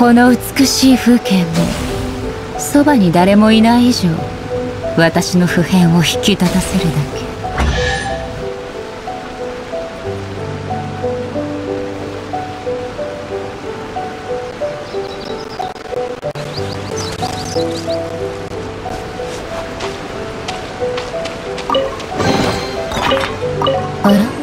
この美しい風景もそばに誰もいない以上私の不変を引き立たせるだけ。あら？